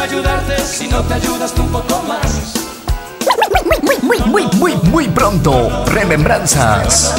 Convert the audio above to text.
ayudarte si no te ayudas tú un poco más. Muy, muy, muy, muy, muy pronto, remembranzas.